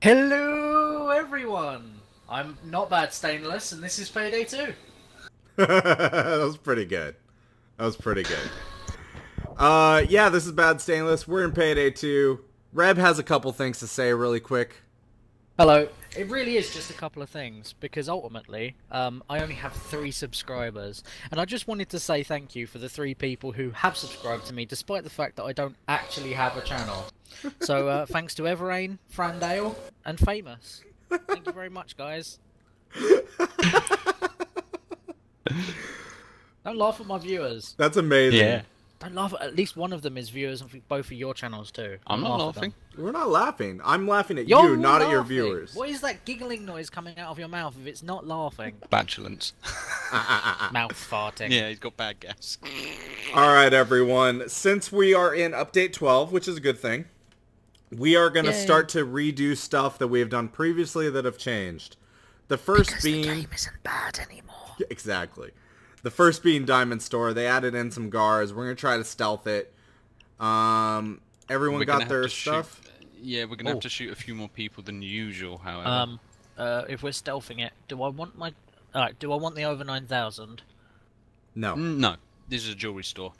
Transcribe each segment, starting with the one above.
Hello, everyone. I'm not bad stainless, and this is Payday 2. that was pretty good. That was pretty good. Uh, yeah, this is Bad Stainless. We're in Payday 2. Reb has a couple things to say really quick. Hello. It really is just a couple of things because ultimately, um, I only have three subscribers, and I just wanted to say thank you for the three people who have subscribed to me, despite the fact that I don't actually have a channel. So uh, thanks to Everain, Frandale, and Famous. Thank you very much, guys. don't laugh at my viewers. That's amazing. Yeah. Don't laugh at at least one of them is viewers of both of your channels too. I'm Don't not laugh laughing. We're not laughing. I'm laughing at You're you, not at your viewers. What is that giggling noise coming out of your mouth if it's not laughing? Bachelance. mouth farting. yeah, he's got bad gas. All right, everyone. Since we are in update 12, which is a good thing, we are going to start to redo stuff that we have done previously that have changed. The first Because being the game isn't bad anymore. Exactly. The first being Diamond Store. They added in some guards. We're gonna try to stealth it. Um, everyone We're got their to shoot- stuff. Yeah, we're gonna Oh. have to shoot a few more people than usual, however. Um, uh, if we're stealthing it, do I want my? Alright, do I want the over nine thousand? No. Mm, no, this is a jewelry store.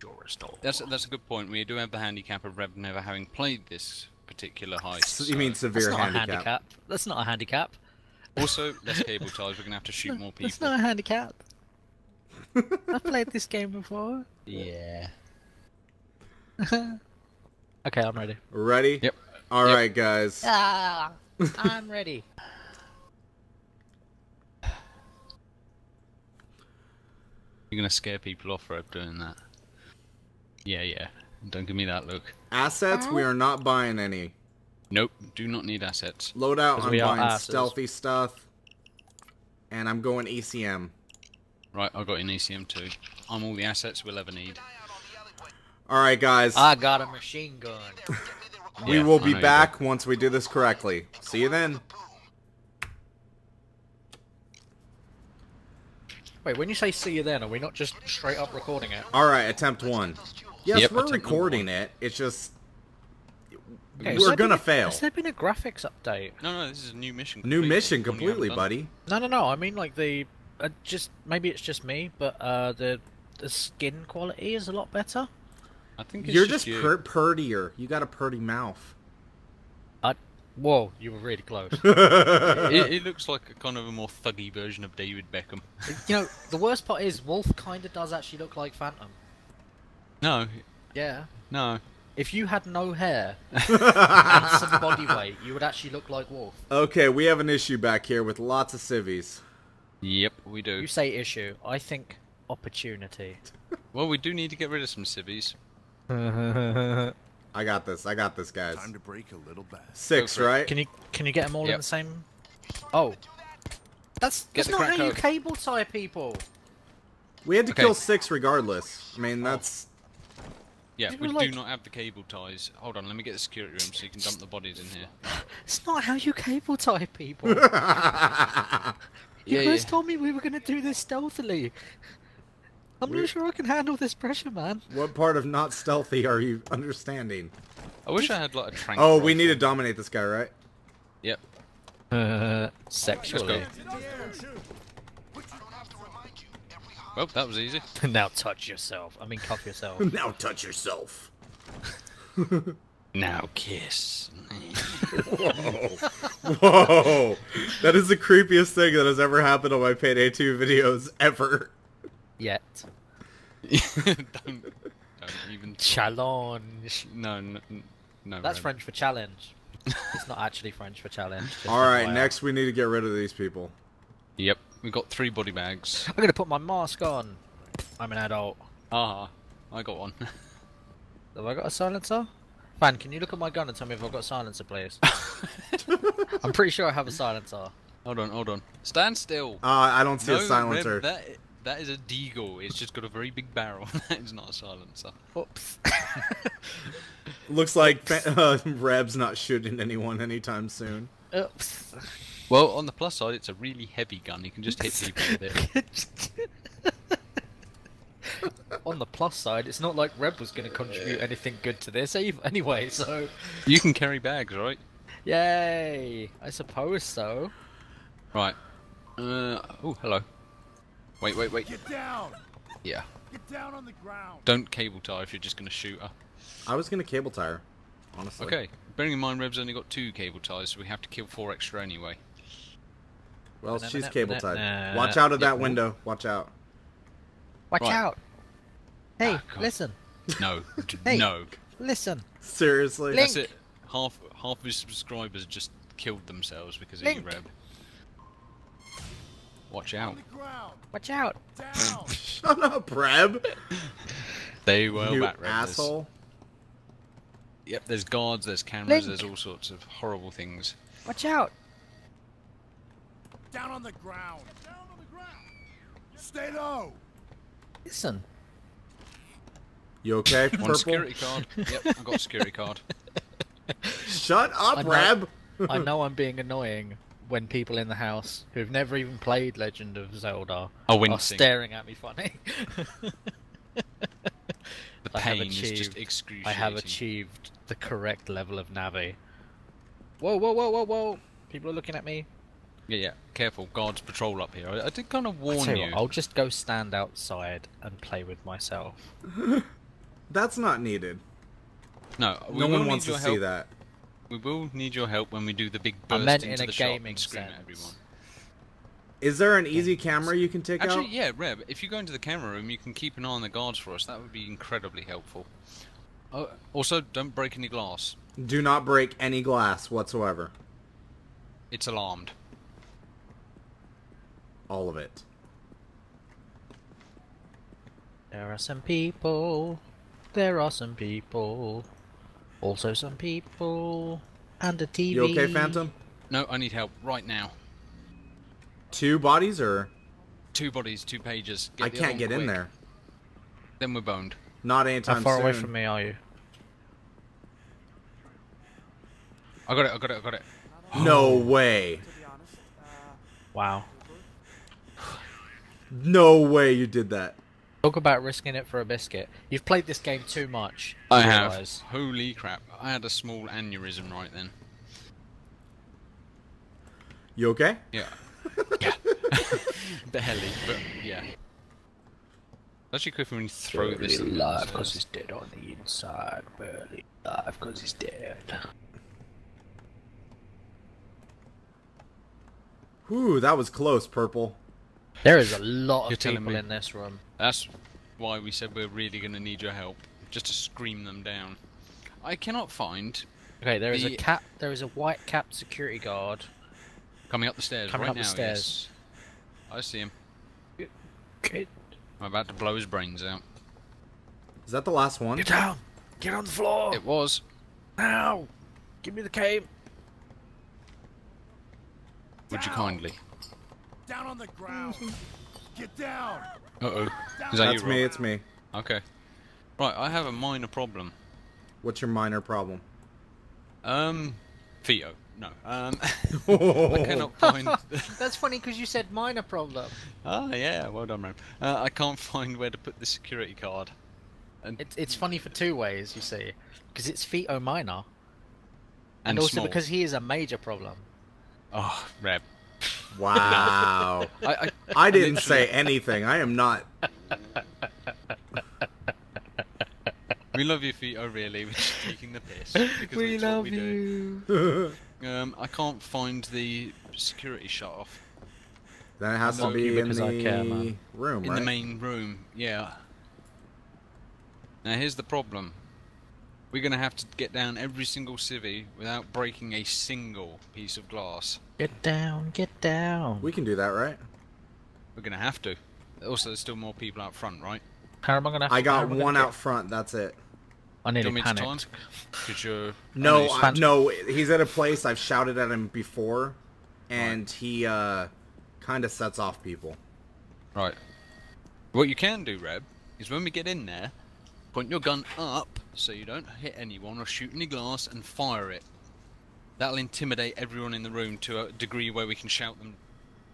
Jewelry store. That's that's a good point. We do have the handicap of Reb never having played this particular heist. So you mean so- That's severe not handicap. a handicap. That's not a handicap. Also, less cable ties. We're gonna have to shoot more people. That's not a handicap. I've played this game before. Yeah. Okay, I'm ready. Ready? Yep. All Yep. right, guys. Ah, I'm ready. You're gonna scare people off, Reb, doing that. Yeah, yeah. Don't give me that look. Assets. We are not buying any. Nope. Do not need assets. Loadout. 'Cause I'm buying asses. stealthy stuff. And I'm going ECM. Right, I got an ECM too. I'm all the assets we'll ever need. All right, guys. I got a machine gun. we Yeah, will be back once we do this correctly. See you then. Wait, when you say see you then, are we not just straight up recording it? All right, attempt one. Yes, Yep, we're recording one. it. It's just Okay, we're gonna been a- fail. Has there been a graphics update? No, no, this is a new mission. New mission One completely, buddy. No, no, no. I mean, like the uh, just maybe it's just me, but uh, the the skin quality is a lot better. I think it's You're just, just you. pur- purtier. You got a purty mouth. I, whoa, you were really close. it, it looks like a kind of a more thuggy version of David Beckham. you know, the worst part is Wolf kind of does actually look like Phantom. No, Yeah. no. If you had no hair and some body weight, you would actually look like Wolf. okay, we have an issue back here with lots of civvies. Yep, we do. You say issue, I think opportunity. Well, we do need to get rid of some civvies. I got this. I got this, guys. Time to break a little bad. Six, Go for it. right? Can you can you get them all in the same? Oh, that's Get that's not crack how you cable tie people. We had to Okay. kill six regardless. I mean, oh. that's Yeah, we were do not have the cable ties. Hold on, let me get the security room so you can dump the bodies in here. It's not how you cable tie people. You Yeah, guys yeah. told me we were gonna do this stealthily. I'm We're- not sure I can handle this pressure, man. what part of not stealthy are you understanding? I wish I had like a trank. Oh, we need to dominate this guy, right? Yep. Uh, sexually. Well, that was easy. now touch yourself. I mean, cuff yourself. now touch yourself. Now kiss. Whoa! Whoa. That is the creepiest thing that has ever happened on my Payday 2 videos ever. Yet. don't, don't even. Challenge. No, no, no. That's Ren. French for challenge. it's not actually French for challenge. Alright, next we need to get rid of these people. Yep, we got three body bags. I'm gonna put my mask on. I'm an adult. Ah, I got one. Have I got a silencer? Fan, can you look at my gun and tell me if I've got a silencer, please? I'm pretty sure I have a silencer. hold on, hold on. Stand still. Uh, I don't see no, a silencer. Reb, that that is a deagle. It's just got a very big barrel. that is not a silencer. Oops. Looks like fa- uh, Reb's not shooting anyone anytime soon. Oops. Well, on the plus side, it's a really heavy gun. You can just hit people with it. On the plus side, it's not like Reb was going to contribute anything good to this anyway, so... You can carry bags, right? Yay! I suppose so. Right. Uh, oh, hello. Wait, wait, wait. Get down! Yeah. Get down on the ground! Don't cable tie if you're just going to shoot her. I was gonna cable tire, honestly. Okay. Bearing in mind Reb's only got two cable ties, so we have to kill four extra anyway. Well, she's cable tied. Watch out of that window. Watch out. Watch Right. out! Hey, ah, God. listen, No. Hey. No. listen. Seriously. Link. That's it. Half half of his subscribers just killed themselves because of Link. you, Reb. Watch out. Watch out! Down! Shut up, Reb. They were you back, Reb. There's- asshole. Yep, there's guards, there's cameras, Link. there's all sorts of horrible things. Watch out! Down on the ground! Down on the ground! Stay low! Listen. You okay, One purple? security card. Yep, I got a security card. Shut up, I know- Reb. I know I'm being annoying when people in the house who've never even played Legend of Zelda Oh, are staring at me funny. The I have pain is just achieved- excruciating. I have achieved the correct level of Navi. Whoa, whoa, whoa, whoa, whoa! People are looking at me. Yeah, yeah. Careful, guards patrol up here. I, I did kind of warn tell you. you what, I'll just go stand outside and play with myself. That's not needed. No, we no one wants to your see that. We will need your help when we do the big I burst meant into in a the shop gaming and scream sense. at everyone. Is there an easy camera you can take Actually, out? yeah, Reb, if you go into the camera room, you can keep an eye on the guards for us. That would be incredibly helpful. Oh, also, don't break any glass. Do not break any glass whatsoever. It's alarmed. All of it. There are some people. There are some people. Also some people. And a TV. You okay, Phantom? No, I need help right now. Two bodies or Two bodies, two pages. Get I can't get one in there. Then we're boned. Not anytime How far soon. away from me are you? I got it, I got it, I got it. No way. Wow. No way you did that. Talk about risking it for a biscuit. You've played this game too much. I have. realise. Holy crap. I had a small aneurysm right then. You okay? Yeah. yeah. Barely, but yeah. Actually, quick when you throw this. thing because he's dead on the inside. Barely alive because he's dead. Whew, that was close, Purple. There is a lot You're of people me. in this room. That's why we said we're really going to need your help, just to scream them down. I cannot find Okay, there is The- a cap. There is a white capped security guard. coming up the stairs Coming right up the stairs. Yes. I see him. Get, I'm about to blow his brains out. Is that the last one? get down! Get on the floor! It was. Now! Give me the cane. Would you kindly? Down on the ground! Get down! Uh oh. Is that That's you, me, Rob? it's me. Okay. Right, I have a minor problem. What's your minor problem? Um, Theo. No. Um, I I cannot find. That's funny because you said minor problem. Ah, yeah. Well done, Ram. Uh, I can't find where to put the security card. And, It, it's funny for two ways, you see. Because it's Fito minor. And, and also small. because he is a major problem. Oh, Reb. Wow. I, I, I didn't literally- say anything. I am not. We love you, Theo. Really, we're just taking the piss. Because we that's what love we do. you. Um, I can't find the security shut off Then it has to be in the care, room, in right? the main room. Yeah. Now here's the problem. We're gonna have to get down every single civvy without breaking a single piece of glass. Get down, get down. We can do that, right? We're gonna have to. Also, there's still more people out front, right? How am I gonna? I got one out front. That's it. I need you nearly want me to time? panicked. Because you're. No, I, no. He's at a place I've shouted at him before, and he uh, kind of sets off people. Right. What you can do, Reb, is when we get in there, point your gun up so you don't hit anyone or shoot any glass and fire it. That'll intimidate everyone in the room to a degree where we can shout them.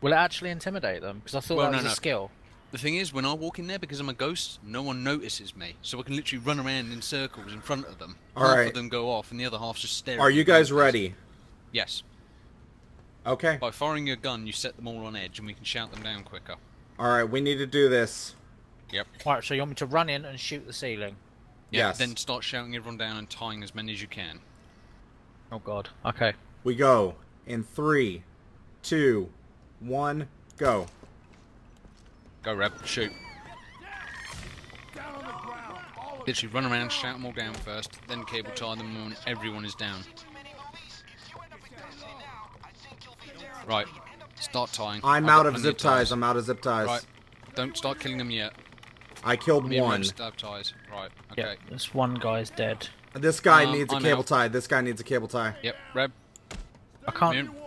Will it actually intimidate them? Because I thought Well, that no, was no. a skill. The thing is, when I walk in there, because I'm a ghost, no one notices me. So I can literally run around in circles in front of them. All half right. of them go off and the other half's just staring. Are you guys blankly. ready? Yes. Okay. By firing your gun, you set them all on edge, and we can shout them down quicker. All right, we need to do this. Yep. Right, so you want me to run in and shoot the ceiling? Yeah, Yes. Then start shouting everyone down and tying as many as you can. Oh god. Okay. We go in three, two, one, go. Go, Reb. Shoot. Down on the ground. All Literally run around, shout them all down first, then cable tie them when everyone is down. Right. Start tying. I'm I've out of plenty zip ties. I'm out of zip ties. Right. Don't start killing them yet. I killed Me one. Reb ties. Right. Okay. Yeah, this one guy's dead. This guy Um, needs a I'm cable out. tie. This guy needs a cable tie. Yep. Reb. I can't. Me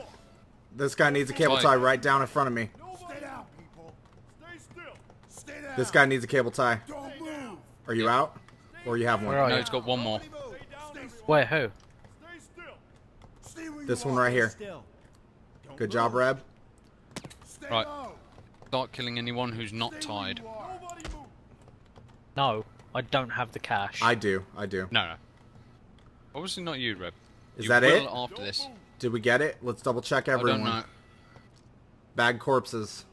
This guy needs a cable Fine. tie right down in front of me. Stay down, people. Stay still. Stay down. This guy needs a cable tie. Don't move. Are you out? Or you have one? Where are No, you? it's got one more. Stay down. Where? Who? Stay still. Stay where This one right here. Good move. job, Reb. Stay Right. low. Start killing anyone who's not Stay where tied. you are. Nobody move. No, I don't have the cash. I do. I do. No, no. Obviously not you, Reb. Is You that will it? After this. Did we get it? Let's double check I everyone. don't know. Bag corpses.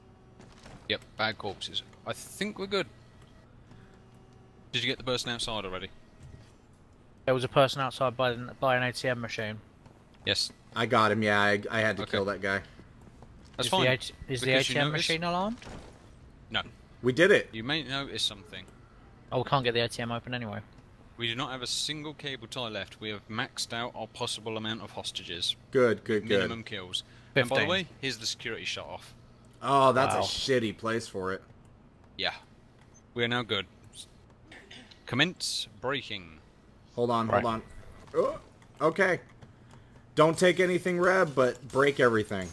Yep, bag corpses. I think we're good. Did you get the person outside already? There was a person outside by an, by an ATM machine. Yes. I got him. Yeah, I, I had to Okay. kill that guy. That's is fine. The is the because you ATM machine alarmed? No. We did it. You may notice something. Oh, we can't get the ATM open anyway. We do not have a single cable tie left. We have maxed out our possible amount of hostages. Good, good, Minimum good. Minimum kills. And by the way, here's the security shut off. Oh, that's Wow. a shitty place for it. Yeah. We are now good. Commence breaking. Hold on, Right. hold on. Oh, okay. Don't take anything, Reb, but break everything.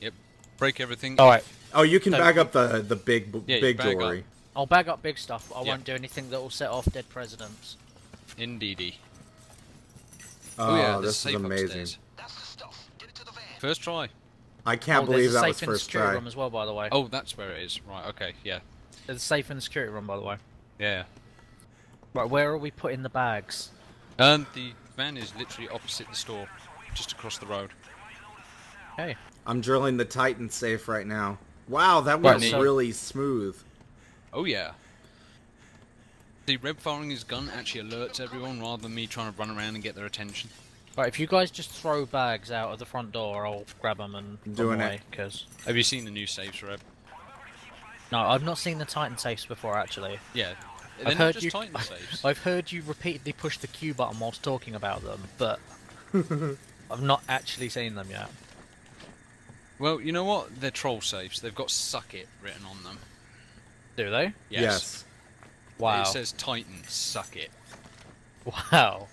Yep. Break everything. All right, Oh, you can So- bag up the the big Yeah, big bag up. Jewelry. I'll bag up big stuff. But I Yeah. won't do anything that will set off dead presidents. Indeedy. Oh, yeah, this is safe amazing. upstairs. First try. I can't oh, believe there's a that was safe in the first security try. room as well, by the way. Oh, that's where it is. Right, okay, yeah. There's a safe in the security room, by the way. Yeah. Right, where are we putting the bags? Um, the van is literally opposite the store, just across the road. Okay. I'm drilling the Titan safe right now. Wow, that Right, went so- really smooth. Oh yeah. The Reb firing his gun actually alerts everyone rather than me trying to run around and get their attention. Right, if you guys just throw bags out of the front door, I'll grab them and I'm doing them it. away. Because Have you seen the new safes, Reb? no, I've not seen the Titan safes before. Actually, Yeah. They're I've not heard just you. Titan safes. I've heard you repeatedly push the Q button whilst talking about them, but I've not actually seen them yet. Well, you know what? They're troll safes. They've got "suck it" written on them. Do they? Yes. Wow. It says Titan, suck it. Wow.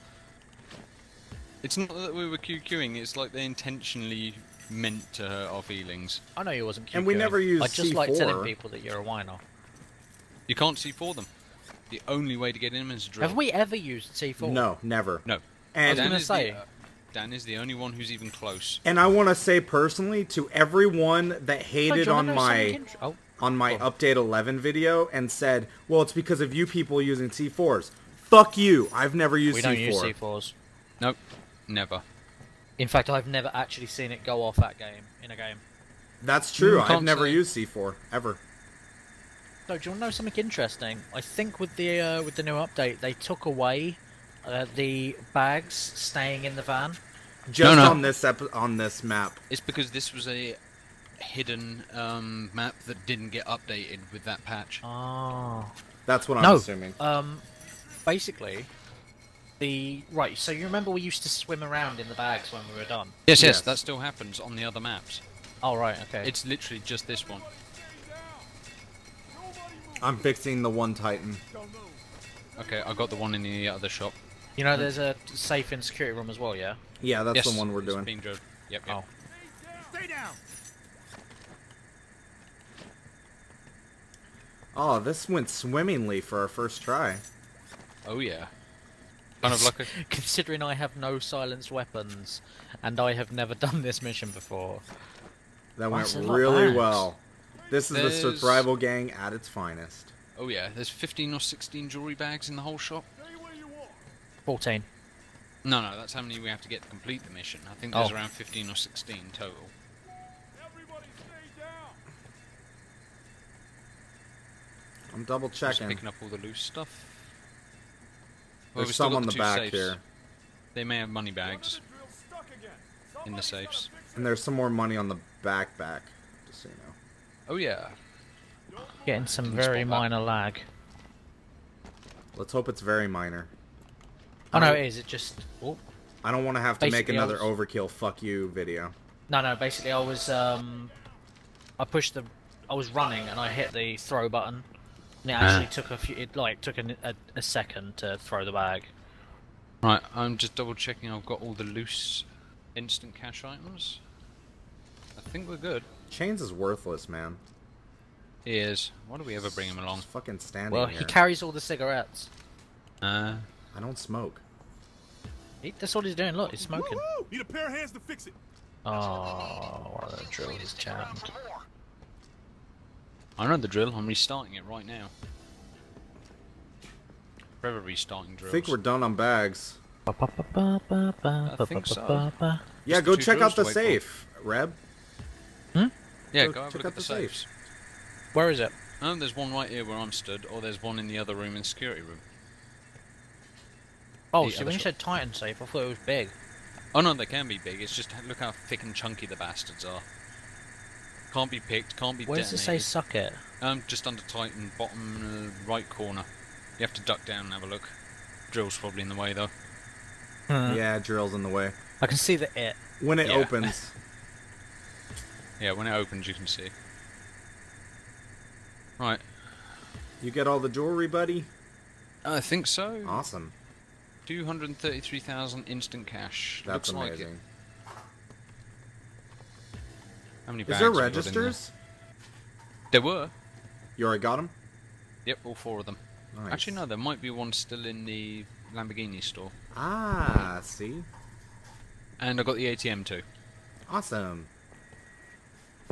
It's not that we were QQing. It's like they intentionally meant to hurt our feelings. I know you wasn't. QQing. And we never used I just like telling people that you're a whiner. You can't see for them. The only way to get in them is to drill. Have we ever used C4? No, never. No. And gonna Dan is, say- the, uh, Dan is the only one who's even close. and I want to say personally to everyone that hated do you on my Oh, on my Oh. update 11 video and said, "Well, it's because of you people using C4s." Fuck you. I've never used we don't C4. use C4s. Nope. Never. In fact, I've never actually seen it go off that game in a game. That's true. Mm, I've never used C4 ever. So, do you want to know something interesting? I think with the uh, with the new update, they took away uh, the bags staying in the van. Just no. on this epi- on this map. It's because this was a hidden um, map that didn't get updated with that patch. Oh. That's what I'm no. assuming. Um, basically, the right. So you remember we used to swim around in the bags when we were done. Yes, yes, Yes. that still happens on the other maps. Oh right, okay. It's literally just this one. I'm fixing the one Titan. Okay, I got the one in the other shop. you know, there's a safe in security room as well. Yeah. Yeah, that's yes, the one we're it's doing. Being drilled. Yep, yep. Oh. Stay down. Oh, this went swimmingly for our first try. Oh yeah. Kind of like a Considering I have no silenced weapons, and I have never done this mission before. That Why went is there not really well. This is the Surthrival gang at its finest. Oh yeah, there's 15 or 16 jewelry bags in the whole shop. Stay where you are. Fourteen. No, no, that's how many we have to get to complete the mission. I think there's Oh. around 15 or 16 total. Everybody stay down. I'm double checking. Just checking. picking up all the loose stuff. Well, There's some on the two back safes. here. They may have money bags. Drill stuck again. In the safes. And there's some more money on the back back. Just so you know. Oh yeah. Getting some very spot that. minor lag. Let's hope it's very minor. Oh no, Alright. it is. It just. Oh. I don't want to have to make Basically, I another was- overkill fuck you video. No, no. Basically, I was um, I pushed the, I was running and I hit the throw button. And it actually took a few. It like took a, a, a second to throw the bag. Right, I'm just double checking I've got all the loose instant cash items. I think we're good. Chains is worthless, man. He is. Why do we ever bring him along? Just fucking standing Well, here. he carries all the cigarettes. Uh, I don't smoke. He, that's what he's doing. Look, he's smoking. Woo! Need a pair of hands to fix it. Oh, one of the drills is jammed. I know the drill. I'm restarting it right now. Forever restarting I drills. think we're done on bags. I think so. Yeah, go check out the wait for. safe, Reb. Hmm? Yeah, Go go have a check look out at the the safe. safes. Where is it? Oh, there's one right here where I'm stood, or there's one in the other room in the security room. Oh, The see, other when you shop. said Titan safe, I thought it was big. Oh no, they can be big. It's just look how thick and chunky the bastards are. Can't be picked. Can't be Where does it say suck it? Um, just under Titan, bottom uh, right corner. You have to duck down and have a look. Drill's probably in the way though. Yeah, drill's in the way. I can see the it. When it Yeah. opens, Yeah, when it opens, you can see. Right, you get all the jewelry, buddy. I think so. Awesome. Two hundred thirty-three thousand instant cash. That's Looks like amazing. it. How many Is bags there have we got in there? registers? There were. You already got them? Yep, all four of them. Nice. Actually, no, there might be one still in the Lamborghini store. Ah, see? And I got the ATM too. Awesome.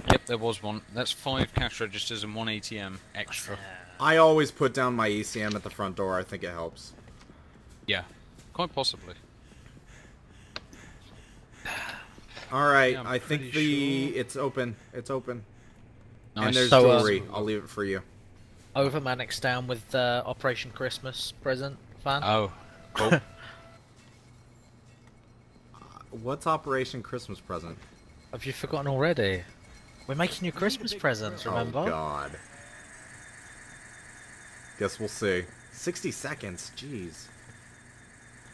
Yep, there was one. That's five cash registers and one ATM extra. I always put down my ECM at the front door. I think it helps. Yeah, quite possibly. All right, Yeah, I'm think the sure. it's open. It's open. Nice. And there's So, uh. I'll leave it for you. Over Mannix down with uh, Operation Christmas present fan. Oh, cool. What's Operation Christmas present? Have you forgotten already? We're making you Christmas presents, remember? Oh God. Guess we'll see. 60 seconds. Jeez.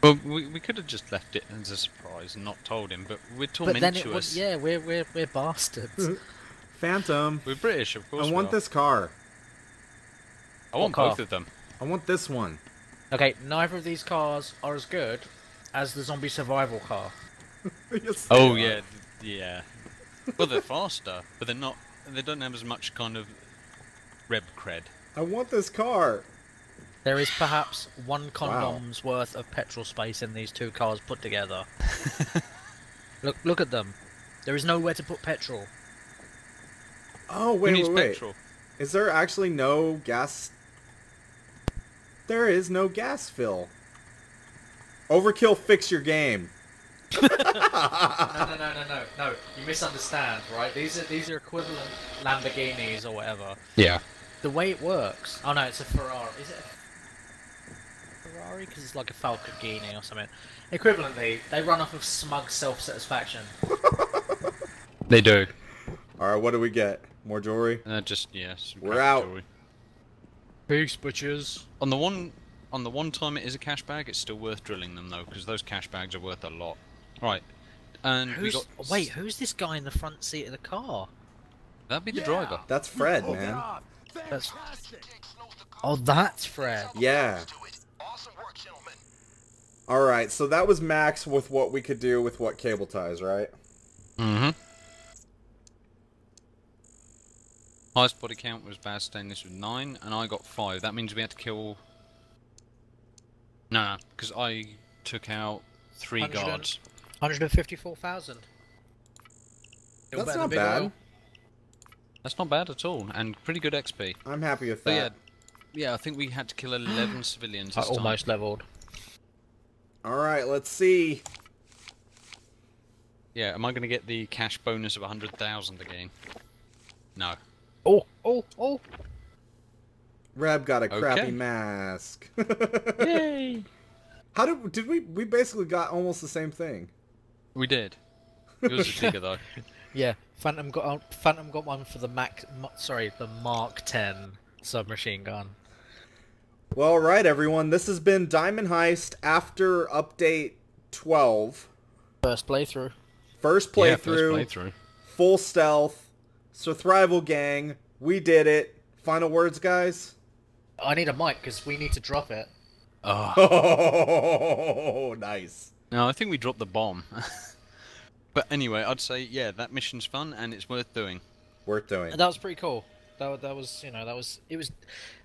Well, we, we could have just left it as a surprise and not told him, but we're but then it tormentuous. was, yeah, we're we're we're bastards. Phantom. We're British, of course. I we want are. this car. I want What both of them. I want this one. okay, neither of these cars are as good as the zombie survival car. Yes, Oh they are. yeah, yeah. Well, they're faster, but they're not. They don't have as much kind of reb cred. I want this car. There is perhaps one condom's worth of petrol space in these two cars put together. look, look at them. There is nowhere to put petrol. Oh Who wait, needs wait, wait. petrol? Is there actually no gas? There is no gas fill. Overkill, fix your game. No, no, no, no, no, no. You misunderstand, right? These are these are equivalent Lamborghinis or whatever. Yeah. The way it works. Oh no, it's a Ferrari. Is it a Because it's like a Falcogini or something. Equivalently, they run off of smug self-satisfaction. They do. All right, what do we get? More jewelry. Uh, just yeah. some We're out. jewelry. Peace, butchers. On the one, on the one time it is a cash bag, it's still worth drilling them though, because those cash bags are worth a lot. Right. And we got. Wait, who's this guy in the front seat of the car? That'd be the Yeah. driver. That's Fred, Oh, man. God. That's- Fantastic. Oh, that's Fred. Yeah. All right, so that was max with what we could do with what cable ties, right? Mm-hmm. Highest body count was Baz Stainless with nine, and I got five. That means we had to kill. No, no, because I took out three and- guards. 154,000. That's not bad. Oil. That's not bad at all, and pretty good XP. I'm happy with But yeah, that. yeah, I think we had to kill eleven civilians. I This time. almost leveled. All right, let's see. Yeah, am I going to get the cash bonus of 100,000 again? No. Oh, oh, oh! Reb got a crappy mask. Yay! How did did we we basically got almost the same thing? We did. It was a digger though. Yeah, Phantom got Phantom got one for the Mac. Sorry, the Mark 10 submachine gun. Well, all right, everyone. This has been Diamond Heist after update 12. First playthrough. First Yeah, playthrough, first playthrough. full stealth, Surthrival gang. We did it. Final words, guys. I need a mic because we need to drop it. Oh. Oh, nice. No, I think we dropped the bomb. but anyway, I'd say yeah, that mission's fun and it's worth doing. Worth doing. And that was pretty cool. That, that was, you know, that was. It was.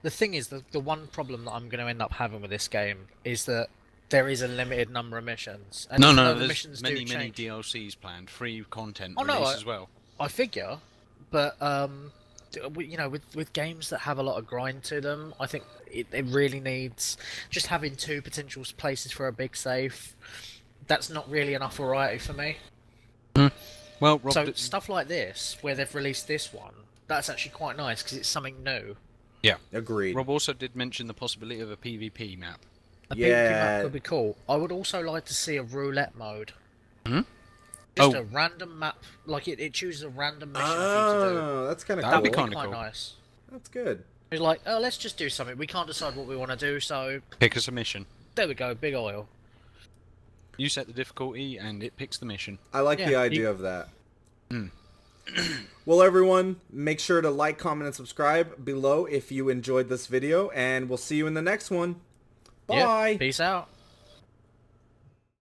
The thing is, the the one problem that I'm going to end up having with this game is that there is a limited number of missions. And no, no, the there's missions many, do many change, DLCs planned, free content Oh, no, I- as well. I figure, but um, you know, with with games that have a lot of grind to them, I think it, it really needs just having two potential places for a big safe. That's not really enough variety for me. Well, Rob, so stuff like this, where they've released this one, that's actually quite nice because it's something new. yeah, Agreed. Rob also did mention the possibility of a PvP map. A PvP map could be cool. I would also like to see a roulette mode. Hmm? Just Oh. a random map, like it, it chooses a random mission for you to do. Oh, that's kind of That'd cool. be That would kinda be quite cool. nice. That's good. It's like, oh, let's just do something. We can't decide what we want to do, so Pick us a mission. there we go, big oil. You set the difficulty and it picks the mission. I like Yeah, the idea you- of that. Mm. well, everyone, make sure to like, comment, and subscribe below if you enjoyed this video, and we'll see you in the next one. Bye. peace out.